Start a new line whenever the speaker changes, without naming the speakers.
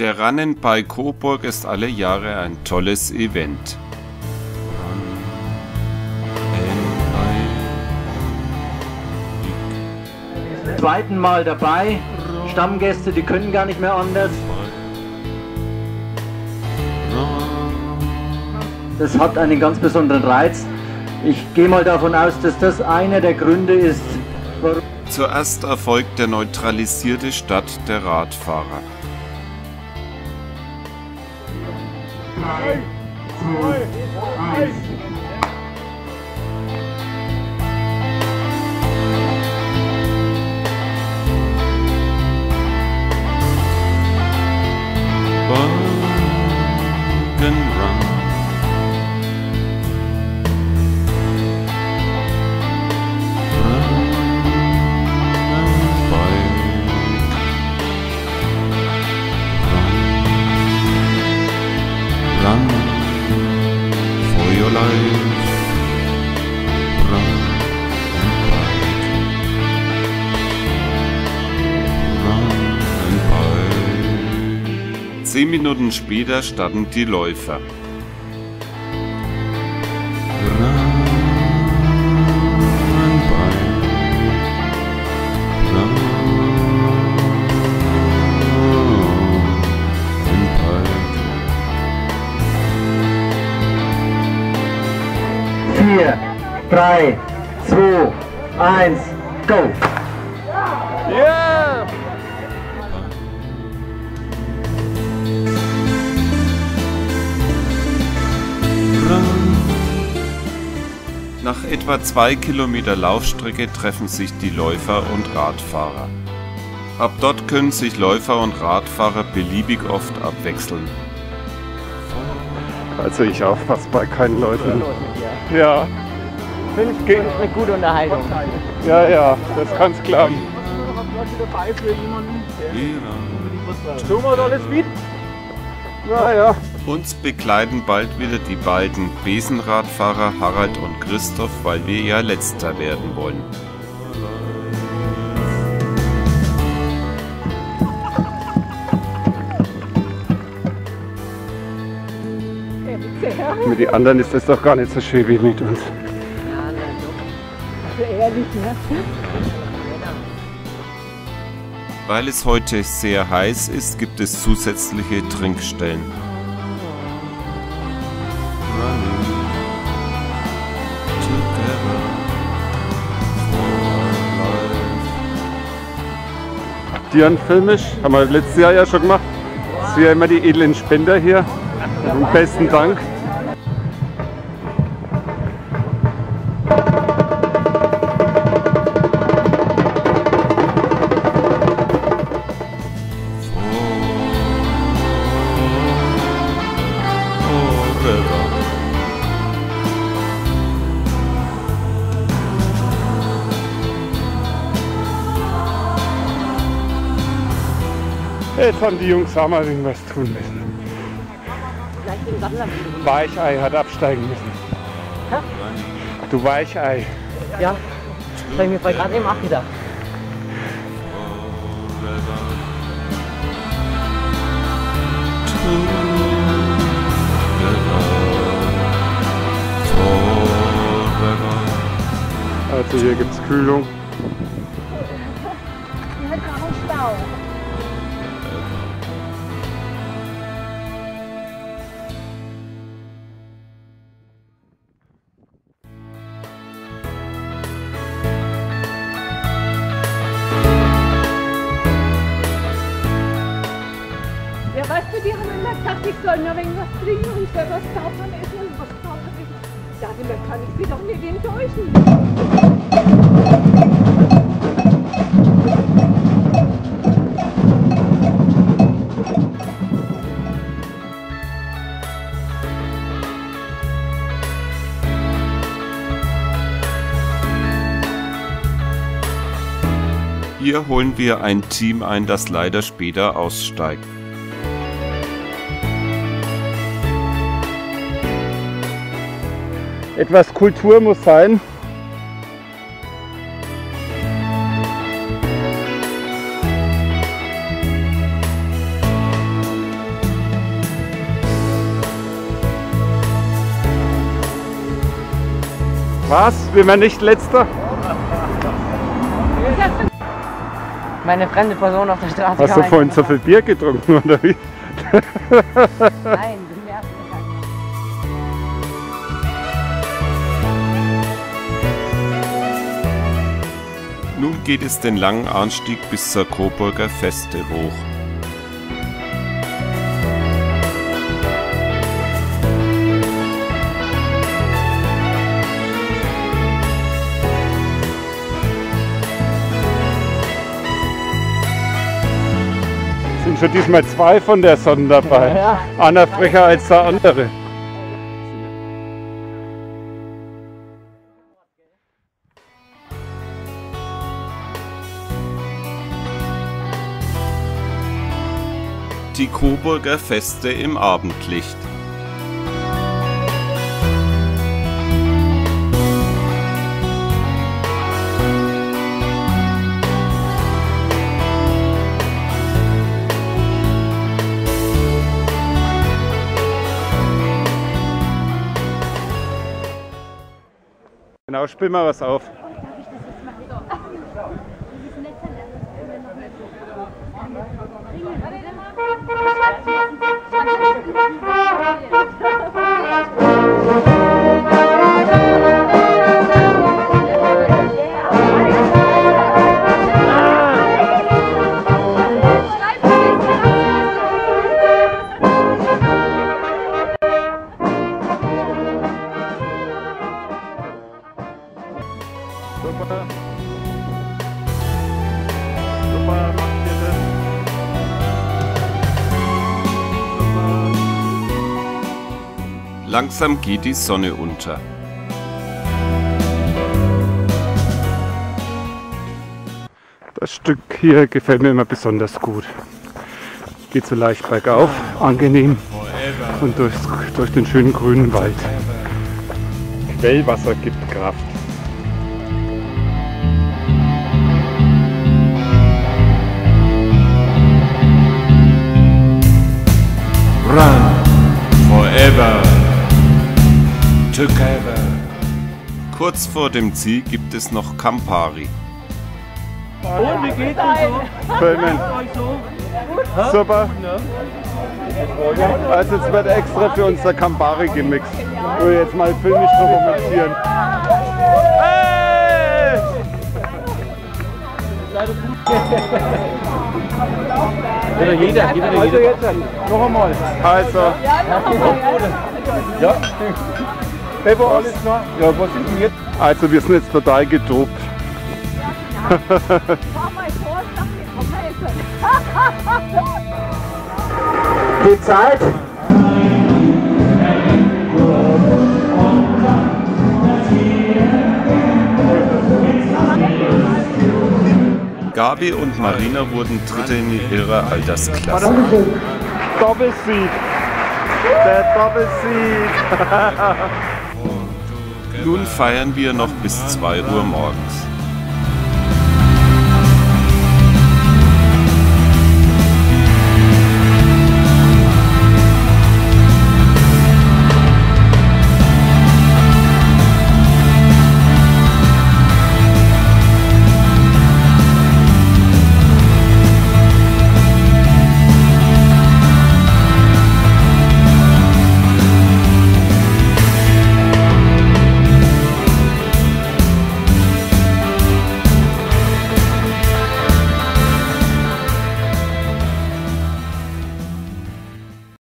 Der Rennen bei Coburg ist alle Jahre ein tolles Event.
Zweiten Mal dabei. Stammgäste, die können gar nicht mehr anders. Das hat einen ganz besonderen Reiz. Ich gehe mal davon aus, dass das einer der Gründe ist, warum.
Zuerst erfolgt der neutralisierte Start der Radfahrer.
Drei, zwei, eins.
Zehn Minuten später starten die Läufer.
Vier, drei, zwei, eins, go!
Etwa zwei Kilometer Laufstrecke treffen sich die Läufer und Radfahrer. Ab dort können sich Läufer und Radfahrer beliebig oft abwechseln.
Also ich aufpasse bei keinen Leuten. Ja,
Finde ich
Ge-
eine gute Unterhaltung.
ja, ja, das kann's klappen.
Tun wir alles mit?
Ja, ja.
Uns begleiten bald wieder die beiden Besenradfahrer Harald und Christoph, weil wir ja letzter werden wollen.
Mit den anderen ist das doch gar nicht so schön wie mit uns.
Weil es heute sehr heiß ist, gibt es zusätzliche Trinkstellen.
Dian filmisch, haben wir letztes Jahr ja schon gemacht. Das sind ja immer die edlen Spender hier. Und besten Dank. Jetzt haben die Jungs auch mal irgendwas tun müssen. Weichei hat absteigen müssen. Du Weichei.
Ja, das habe ich mir gerade eben auch gedacht.
Also hier gibt es Kühlung.
Ich soll noch wenig was trinken und ich soll was und essen und was kaufen essen. Da dachte ich mir, kann ich sie doch nicht enttäuschen.
Hier holen wir ein Team ein, das leider später aussteigt.
etwas Kultur muss sein. Was? Will man nicht letzter?
Meine fremde Person auf der Straße.
Hast du vorhin so viel Bier getrunken oder wie?
Nein.
Nun geht es den langen Anstieg bis zur Coburger Feste hoch.
Sind schon diesmal zwei von der Sonne dabei.
Ja.
Einer frecher als der andere.
Die Coburger Feste im Abendlicht.
Genau, spiel mal was auf. Super. Super,
Langsam geht die Sonne unter.
Das Stück hier gefällt mir immer besonders gut. Geht so leicht bergauf, angenehm und durch, durch den schönen grünen Wald. Quellwasser gibt Kraft.
Run together. Kurz vor dem Ziel gibt es noch Campari.
Und wie geht's denn
Filmen.
so?
Super. Also jetzt wird extra für uns der Campari gemixt. Ich will jetzt mal filmisch dokumentieren. Hey!
Wieder jeder, jeder, jeder. Also jetzt, noch einmal.
Also,
Ja. Bebo, alles klar? Ja, was ist denn jetzt?
also wir sind jetzt total
helfen.
Die Zeit
Gabi und Marina wurden Dritte in ihrer Altersklasse.
Doppelsieg. Der Doppelsieg.
Nun feiern wir noch bis 2 Uhr morgens.